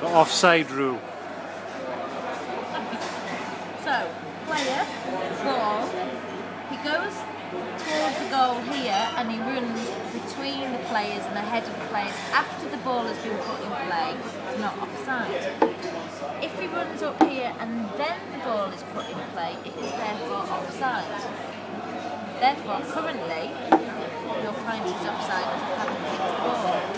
The offside rule. So, player, ball, he goes towards the goal here and he runs between the players and ahead of the players after the ball has been put in play, it's not offside. If he runs up here and then the ball is put in play, it is therefore offside. Therefore, currently, your client is offside because you haven't kicked the ball.